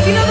If you know